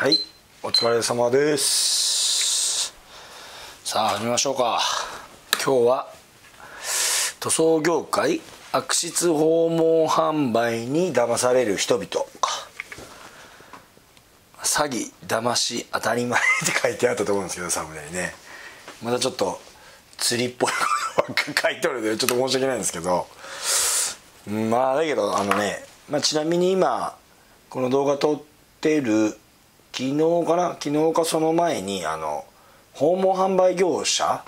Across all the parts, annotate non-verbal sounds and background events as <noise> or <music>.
はいお疲れ様です。さあ始めましょうか。今日は塗装業界悪質訪問販売に騙される人々か。詐欺騙し当たり前って書いてあったと思うんですけどサムネにね。またちょっと釣りっぽいことば書いてあるのでちょっと申し訳ないんですけど。まあだけどあのね、まあ、ちなみに今この動画撮ってる昨日かな？昨日かその前にあの訪問販売業者、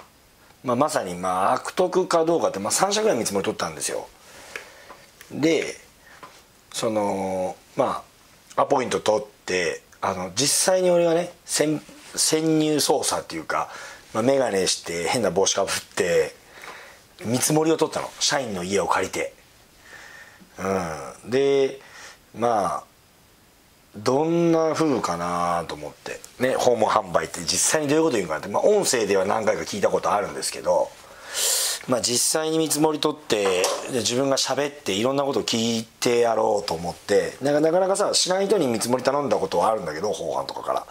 まあ、まさにまあ悪徳かどうかって、まあ、3社ぐらい見積もり取ったんですよ。でそのまあアポイント取ってあの実際に俺がね潜入捜査っていうか、まあ、眼鏡して変な帽子かぶって見積もりを取ったの。社員の家を借りて。うん。でまあどんな風かなと思って。ね訪問販売って実際にどういうこと言うかって、まあ、音声では何回か聞いたことあるんですけど。まあ実際に見積もり取って自分が喋っていろんなことを聞いてやろうと思って。なかなかさ知らない人に見積もり頼んだことはあるんだけど法案とかから。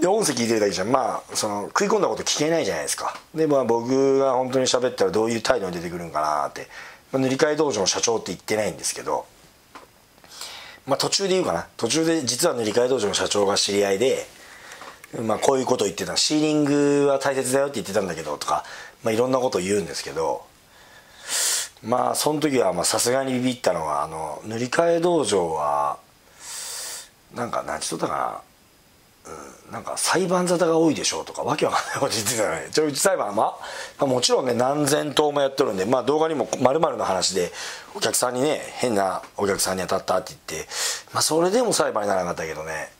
で音声聞いてるだけじゃまあその食い込んだこと聞けないじゃないですか。でまあ僕が本当に喋ったらどういう態度に出てくるんかなって、まあ、塗り替え道場の社長って言ってないんですけど。まあ途中で言うかな。途中で実は塗り替え道場の社長が知り合いでまあこういうこと言ってた。シーリングは大切だよって言ってたんだけどとか、まあ、いろんなこと言うんですけどまあその時はさすがにビビったのはあの塗り替え道場はなんか何ちとったかな。うん、なんか裁判沙汰が多いでしょうとかわけわかんないこと言ってたよねちょうち裁判はまあもちろんね何千頭もやってるんでまあ動画にもまるの話でお客さんにね変なお客さんに当たったって言ってまあそれでも裁判にならなかったけどね。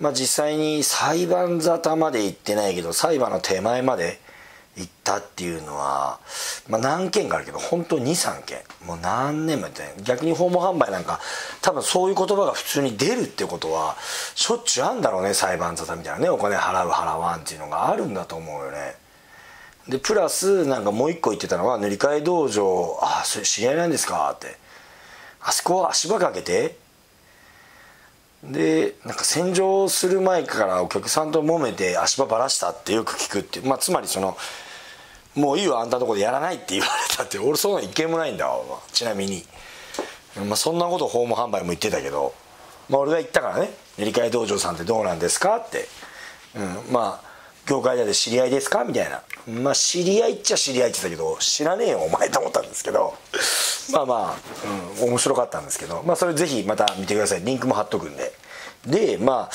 まあ実際に裁判沙汰まで行ってないけど裁判の手前まで行ったっていうのは、まあ、何件かあるけど本当23件。もう何年もやってな逆に訪問販売なんか多分そういう言葉が普通に出るってことはしょっちゅうあんだろうね裁判沙汰みたいなねお金払う払わんっていうのがあるんだと思うよね。でプラスなんかもう一個言ってたのは塗り替え道場「ああそれ知り合いなんですか?」って「あそこは足場かけて?」でなんか洗浄する前からお客さんと揉めて足場ばらしたってよく聞くってまあつまりそのもういいわあんたとこでやらないって言われたって俺そんな一件もないんだわちなみに、まあ、そんなこと訪問販売も言ってたけど、まあ、俺が言ったからね「練り替え道場さんってどうなんですか?」って、うん、まあ業界で知り合いですかみたいな。まあ知り合いっちゃ知り合いって言ったけど知らねえよお前と思ったんですけど。<laughs> まあまあ、うん、面白かったんですけど。まあそれぜひまた見てください。リンクも貼っとくんで。でまあ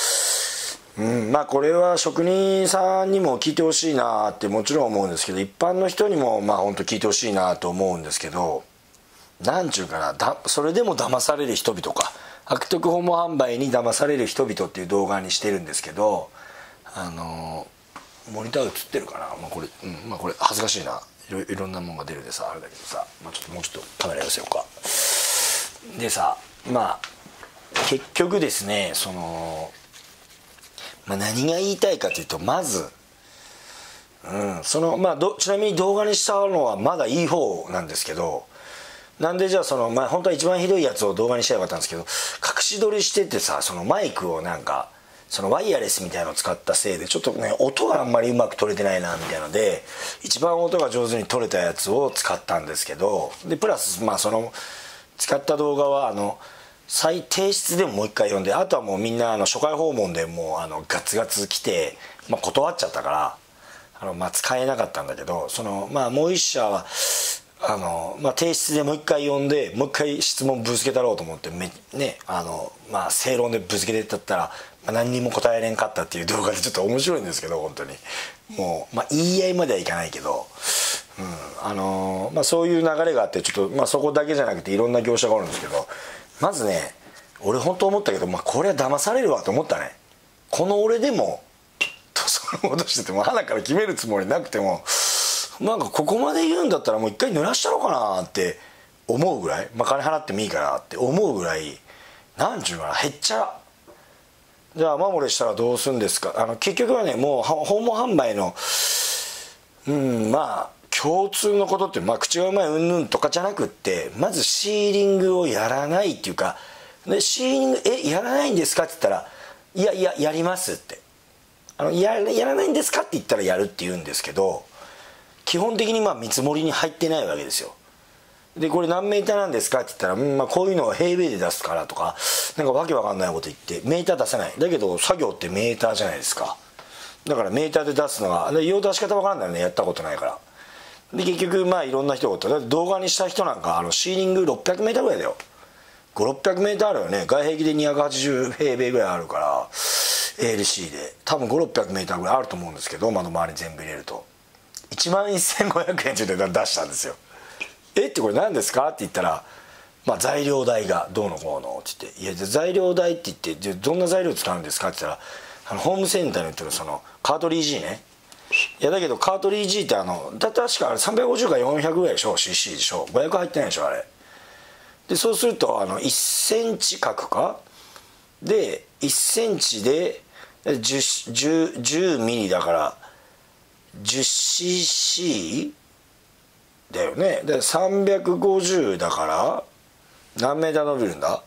うん、まあこれは職人さんにも聞いてほしいなってもちろん思うんですけど一般の人にもまあ本当聞いてほしいなと思うんですけどなんちゅうかなだそれでも騙される人々か。悪徳訪問販売に騙される人々っていう動画にしてるんですけどあのモニター映ってるかな、まあ、これ、うんまあ、これ恥ずかしいな。いろいろんなもんが出るでさあれだけどさ、まあ、ちょっともうちょっとカメラ寄せようか。でさまあ結局ですねそのまあ、何が言いたいかというとまず、うん、そのまあちなみに動画にしたのはまだいい方なんですけどなんでじゃあそのまあ本当は一番ひどいやつを動画にしたらよかったんですけど隠し撮りしててさそのマイクをなんかそのワイヤレスみたいのを使ったせいでちょっとね音があんまりうまく取れてないなみたいので一番音が上手に撮れたやつを使ったんですけどでプラスまあその使った動画はあの再提出でももう一回読んであとはもうみんなあの初回訪問でもうあのガツガツ来て、まあ、断っちゃったからあの、まあ、使えなかったんだけどその、まあ、もう一社はあの、まあ、提出でもう一回読んでもう一回質問ぶつけたろうと思ってめ、ねあのまあ、正論でぶつけてったったら、まあ、何にも答えれんかったっていう動画でちょっと面白いんですけど本当にもう、まあ、言い合いまではいかないけど。うんあのまあ、そういう流れがあってちょっと、まあ、そこだけじゃなくていろんな業者があるんですけどまずね俺本当思ったけど、まあ、これは騙されるわと思ったね。この俺でも塗装のことしてても鼻から決めるつもりなくてもなんかここまで言うんだったらもう一回濡らしたろうかなって思うぐらい、まあ、金払ってもいいからって思うぐらいなんちゅうかなへっちゃら。じゃあ雨漏れしたらどうするんですか。あの結局はねもう訪問販売のうんまあ共通のことって、まあ、口がうまいうんぬんとかじゃなくってまずシーリングをやらないっていうかでシーリングえやらないんですか？って言ったらいやいややりますって。あのややらないんですか？って言ったらやるって言うんですけど基本的にまあ見積もりに入ってないわけですよ。でこれ何メーターなんですか？って言ったら、うんまあ、こういうのを平米で出すからとかなんかわけわかんないこと言ってメーター出せない。だけど作業ってメーターじゃないですか。だからメーターで出すのが用出し方わからんだよね。やったことないから。で結局まあいろんな人がだって動画にした人なんかあのシーリング 600m ぐらいだよ。5600m あるよね。外壁で280平米ぐらいあるから ALC で。多分 5600m ぐらいあると思うんですけど窓周り全部入れると。1万1500円っていうの出したんですよ。え？ってこれ何ですか？って言ったらまあ、材料代がどうのこうのって言って「いや材料代って言ってどんな材料使うんですか?」って言ったらあのホームセンターに売ってるそのカートリージーね。いやだけどカートリージーってあのだ確かあれ350か400ぐらいでしょ？CC でしょ？500入ってないでしょあれ。でそうするとあの1センチ角か？で1センチで 10, 10, 10ミリだから 10cc だよね？で350だから何メーター伸びるんだ？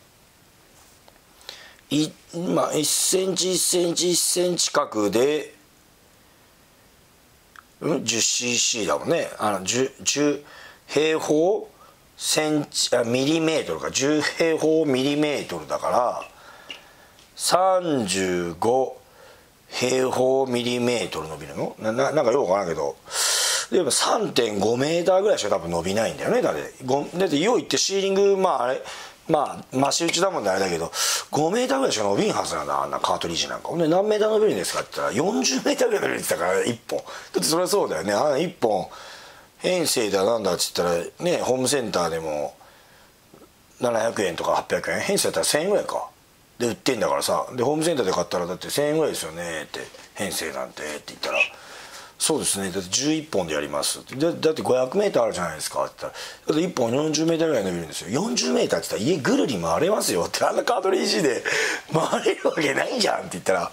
いまあ1センチ1センチ1センチ角でうん？10cc だもんね。あの 10, 10平方センチあミリメートルか。10平方ミリメートルだから35平方ミリメートル伸びるの？なななんかよくわからんけど。でも3.5メーターぐらいしか多分伸びないんだよねだってだってよう言ってシーリングまああれまあ増し打ちだもんであれだけど5メーターぐらいしか伸びんはずなんだあんなカートリッジなんか。ほんで何メーター伸びるんですかって言ったら40メーターぐらい伸びるって言ったから1本。だってそれはそうだよね。あの1本。編成だなんだって言ったらねホームセンターでも700円とか800円。編成だったら1000円ぐらいか。で売ってんだからさ。でホームセンターで買ったらだって1000円ぐらいですよねって。編成なんてって言ったら。そうですね。だって11本でやりますだだって 500m あるじゃないですか。って言ったらだ1本 40m ぐらい伸びるんですよ。40m って言ったら家ぐるり回れますよ。ってあんなカートリッジで <laughs> 回れるわけないじゃんって言ったら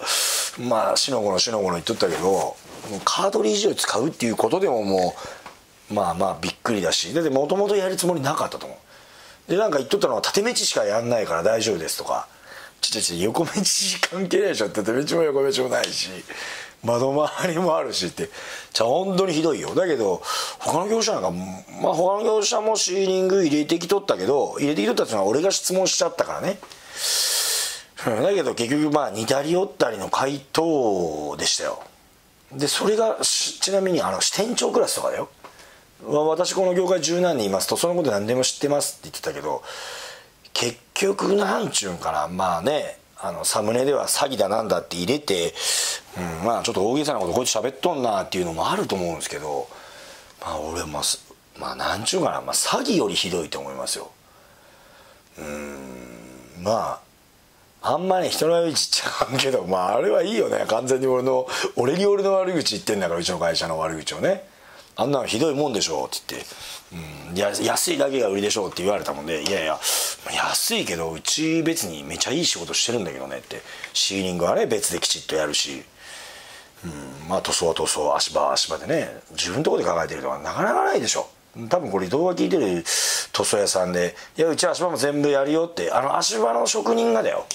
まあしのごのしのごの言っとったけどカートリッジを使うっていうことでももうまあまあびっくりだし。だってもともとやるつもりなかったと思う。でなんか言っとったのは縦道しかやんないから大丈夫ですとか。ちょちょ横道関係ないでしょ縦道も横道もないし。窓周りもあるしって。じゃあ本当にひどいよ。だけど他の業者なんかまあ他の業者もシーリング入れてきとったけど入れてきとったっていうのは俺が質問しちゃったからね。だけど結局まあ似たり寄ったりの回答でしたよ。でそれがちなみにあの支店長クラスとかだよ。私この業界十何人いますとそのこと何でも知ってますって言ってたけど結局なんちゅうんかな。まあねあのサムネでは詐欺だなんだって入れて、うん、まあちょっと大げさなことこいつ喋っとんなっていうのもあると思うんですけどまあ俺はまあまあなんちゅうかな、まあ、詐欺よりひどいと思いますよ。うんまああんまり人の悪口言っちゃうけどまああれはいいよね。完全に俺の俺に俺の悪口言ってんだからうちの会社の悪口をね。あんなのひどいもんでしょって言って、うん、安いだけが売りでしょうって言われたもんでいやいや安いけどうち別にめちゃいい仕事してるんだけどねって。シーリングはね別できちっとやるし、うん、まあ塗装は塗装足場は足場でね。自分のとこで考えてるとはなかなかないでしょ。多分これ動画聞いてる塗装屋さんで「いやうち足場も全部やるよ」ってあの足場の職人がだよ。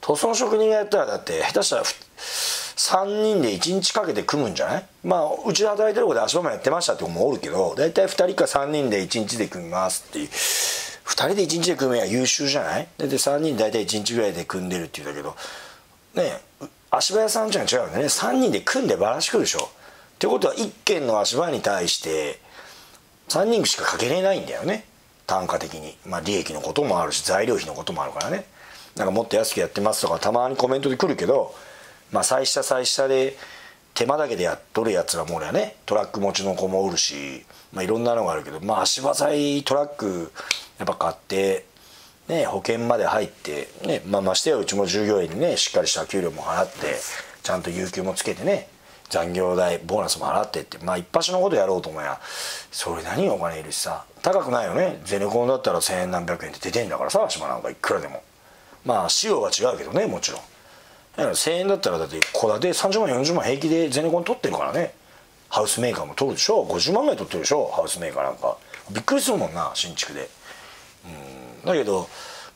塗装の職人がやったらだって下手したら3人で1日かけて組むんじゃない？まあうちで働いてる子で足場もやってましたって子もおるけど大体2人か3人で1日で組みますっていう。2人で1日で組めば優秀じゃない？大体3人大体1日ぐらいで組んでるって言うんだけど。ね足場屋さんじゃん違うんだね。3人で組んでばらしくるでしょ。ってことは1軒の足場に対して3人しかかけれないんだよね。単価的に。まあ利益のこともあるし材料費のこともあるからね。なんかもっと安くやってますとかたまにコメントで来るけどまあ最下最下で手間だけでやっとるやつらもおりゃねトラック持ちの子もおるし、まあ、いろんなのがあるけどまあ足場材トラックやっぱ買ってね保険まで入ってねまあましてやうちも従業員にねしっかりした給料も払ってちゃんと有給もつけてね残業代ボーナスも払ってってまあ一発のことやろうと思やそれ何お金いるしさ高くないよね。ゼネコンだったら千円何百円って出てんだからさ足場なんかいくらでも。まあ仕様は違うけどねもちろん。1000円だったらだって戸建て30万40万平気でゼネコン取ってるからね。ハウスメーカーも取るでしょ。50万ぐらい取ってるでしょ。ハウスメーカーなんか。びっくりするもんな新築で。うん。だけど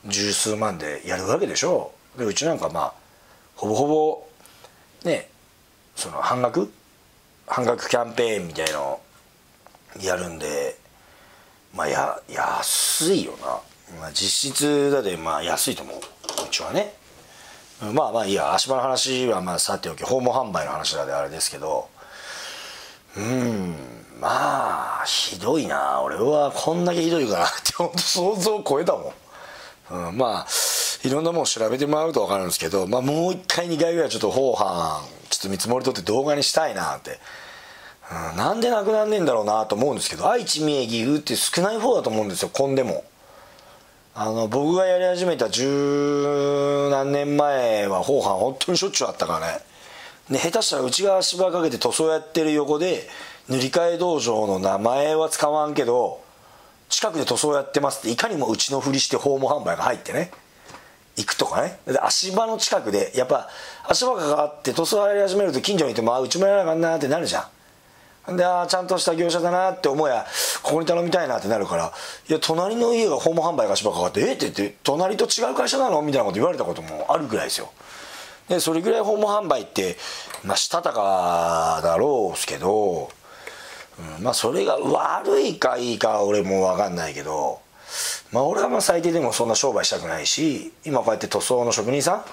十数万でやるわけでしょ。でうちなんかまあほぼほぼねその半額？半額キャンペーンみたいのやるんでまあや安いよな、まあ、実質だってまあ安いと思う。うちはね。まあまあいいや。足場の話はまあさておき訪問販売の話だであれですけど。うんまあひどいな。俺はこんだけひどいかなって本当想像を超えたもん、うん、まあいろんなもん調べてもらうと分かるんですけど、まあ、もう一回2回ぐらいちょっと後半ちょっと見積もり取って動画にしたいなって、うん、なんでなくなんねえんだろうなと思うんですけど愛知三重岐阜って少ない方だと思うんですよ混んでも。あの僕がやり始めた十何年前は後半本当にしょっちゅうあったからね。ね下手したら内側芝かけて塗装やってる横で塗り替え道場の名前は使わんけど近くで塗装やってますっていかにもうちのふりして訪問販売が入ってね。行くとかね。で足場の近くでやっぱ足場がかかって塗装やり始めると近所にいてもあうちもやらなあかんなってなるじゃん。でああちゃんとした業者だなって思うやここに頼みたいなってなるからいや隣の家が訪問販売が芝かかってえ？って言って隣と違う会社なの？みたいなこと言われたこともあるぐらいですよ。でそれぐらい訪問販売ってまあしたたかだろうすけど、うん、まあそれが悪いかいいか俺も分かんないけどまあ俺はまあ最低でもそんな商売したくないし今こうやって塗装の職人さん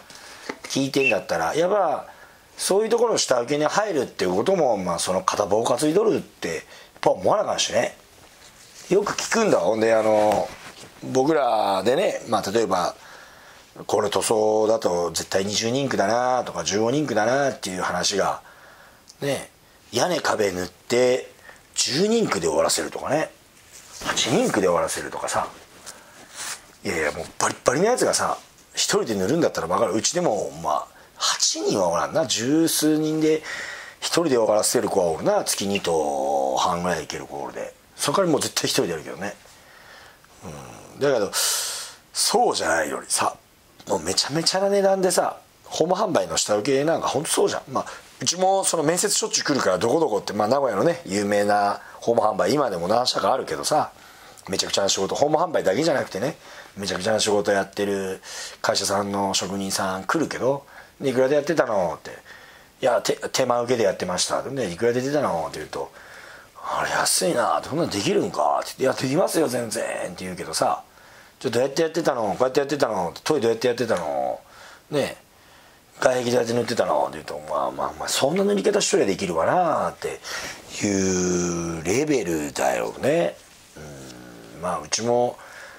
聞いてんだったらやっぱそういうところの下請けに入るっていうことも、まあ、その片棒担いどるってやっぱ思わなかんしね。よく聞くんだ。ほんであの僕らでね、まあ、例えばこれ塗装だと絶対20人区だなとか15人区だなっていう話がね屋根壁塗って10人区で終わらせるとかね。8人区で終わらせるとかさ。いやいやもうバリバリのやつがさ1人で塗るんだったら分かる。うちでもまあ8人はおらんな。十数人で1人で分からせる子はおるな。月2と半ぐらいいける子おるで。そこからもう絶対1人でやるけどね。うん。だけどそうじゃないよりさもうめちゃめちゃな値段でさホーム販売の下請けなんかほんとそうじゃん。まあうちもその面接しょっちゅう来るからどこどこって、まあ、名古屋のね有名なホーム販売今でも何社かあるけどさめちゃくちゃな仕事ホーム販売だけじゃなくてねめちゃくちゃな仕事やってる会社さんの職人さん来るけどいくらでやってたの?」って「いや手手間受けでやってました」でいくらで出たの?」って言うと「あれ安いな。こんなんできるんか?」って言って「いやできますよ全然」って言うけどさ「ちょどうやってやってたの？こうやってやってたの？トイどうやってやってたの？ね。外壁でやって塗ってたの?」って言うと「まあまあまあそんな塗り方一人でできるわな」っていうレベルだよね。うん。まあうちも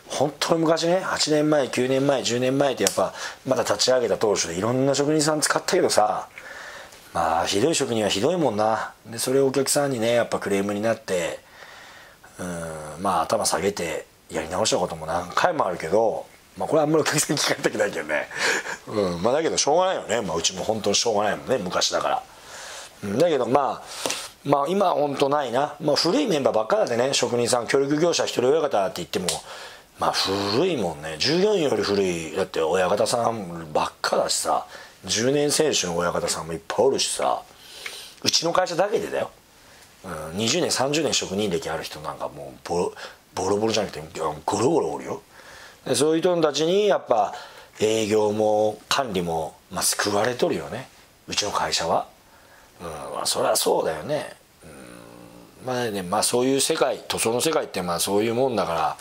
本当に昔ね8年前9年前10年前ってやっぱまだ立ち上げた当初でいろんな職人さん使ったけどさまあひどい職人はひどいもんな。でそれをお客さんにねやっぱクレームになってうんまあ頭下げてやり直したことも何回もあるけどまあこれはあんまりお客さんに聞かれたくないけどね。うんまあだけどしょうがないよね、まあ、うちも本当にしょうがないもんね。昔だから、うん、だけどまあまあ今は本当ないな、まあ、古いメンバーばっかだでね職人さん協力業者一人親方って言ってもまあ古いもんね。従業員より古い。だって親方さんばっかだしさ。10年選手の親方さんもいっぱいおるしさ。うちの会社だけでだよ、うん、20年30年職人歴ある人なんかもうボロボロボロじゃなくてゴロゴロおるよ。でそういう人たちにやっぱ営業も管理も、まあ、救われとるよね。うちの会社は、うんまあ、そりゃそうだよね、うん、まあねまあそういう世界塗装の世界ってまあそういうもんだから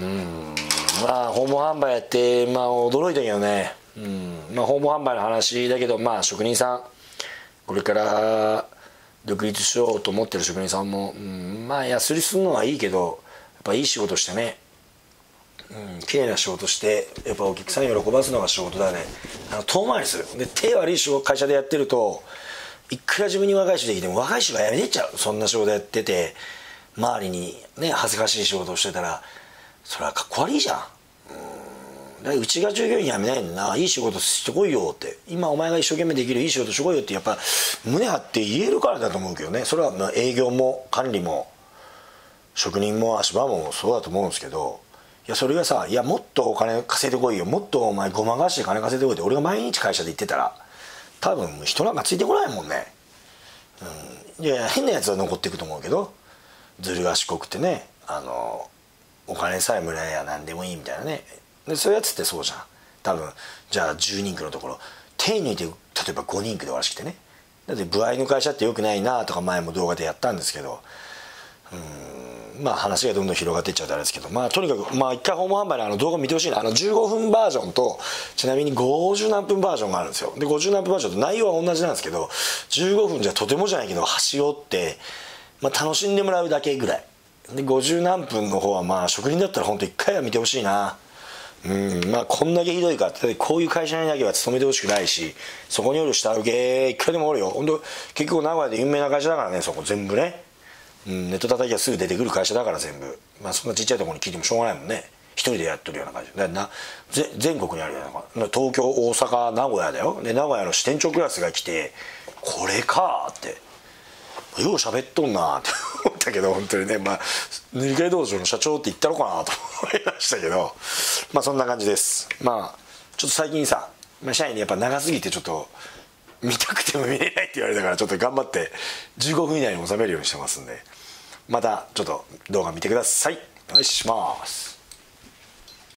うん。まあ訪問販売やってまあ驚いたけどね。うん。まあ訪問販売の話だけどまあ職人さんこれから独立しようと思ってる職人さんも、うん、まあ安売りするのはいいけどやっぱいい仕事してね。うん、綺麗な仕事してやっぱお客さん喜ばすのが仕事だね。あの遠回りする。で手悪い仕事会社でやってるといくら自分に若い人できても若い人が辞めてっちゃう。そんな仕事やってて周りにね恥ずかしい仕事をしてたらそれはかっこ悪いじゃん。うん。うちが従業員辞めないんだな。いい仕事してこいよって。今お前が一生懸命できるいい仕事してこいよってやっぱ胸張って言えるからだと思うけどね。それは営業も管理も職人も足場もそうだと思うんですけど。いやそれがさいやもっとお金稼いでこいよ。もっとお前ごまかして金稼いでこいって。俺が毎日会社で言ってたら多分人なんかついてこないもんね。うん。いや変なやつは残っていくと思うけど。ずる賢くてね。あのお金さえもらえや何でもいいみたいなね。でそういうやつってそうじゃん。多分じゃあ10人区のところ手抜いて例えば5人区で終わらしくてね。だって部合の会社ってよくないなとか前も動画でやったんですけど。うんまあ話がどんどん広がっていっちゃうとあれですけど。まあとにかくまあ一回訪問販売のあの動画見てほしいな。あの15分バージョンとちなみに50何分バージョンがあるんですよ。で50何分バージョンと内容は同じなんですけど15分じゃとてもじゃないけど端折って、まあ、楽しんでもらうだけぐらい。で50何分の方はまあ職人だったら本当一回は見てほしいな。うんまあこんだけひどいか。ってこういう会社にだけは勤めてほしくないしそこにおる下請け一回でもおるよ。本当結局名古屋で有名な会社だからねそこ全部ね。うん、ネット叩きはすぐ出てくる会社だから全部。まあそんなちっちゃいところに聞いてもしょうがないもんね。一人でやってるような感じだなぜ全国にあるような東京大阪名古屋だよ。で名古屋の支店長クラスが来てこれかって。よう喋っとんなって。ったけど本当にねまあ塗り替え道場の社長って言ったのかなと思いましたけどまあそんな感じです。まあちょっと最近さ、ま、社員にやっぱ長すぎてちょっと見たくても見れないって言われたからちょっと頑張って15分以内に収めるようにしてますんでまたちょっと動画見てください。お願いします。